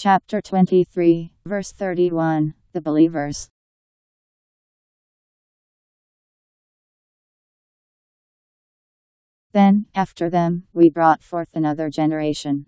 Chapter 23, verse 31 The Believers. Then, after them, we brought forth another generation,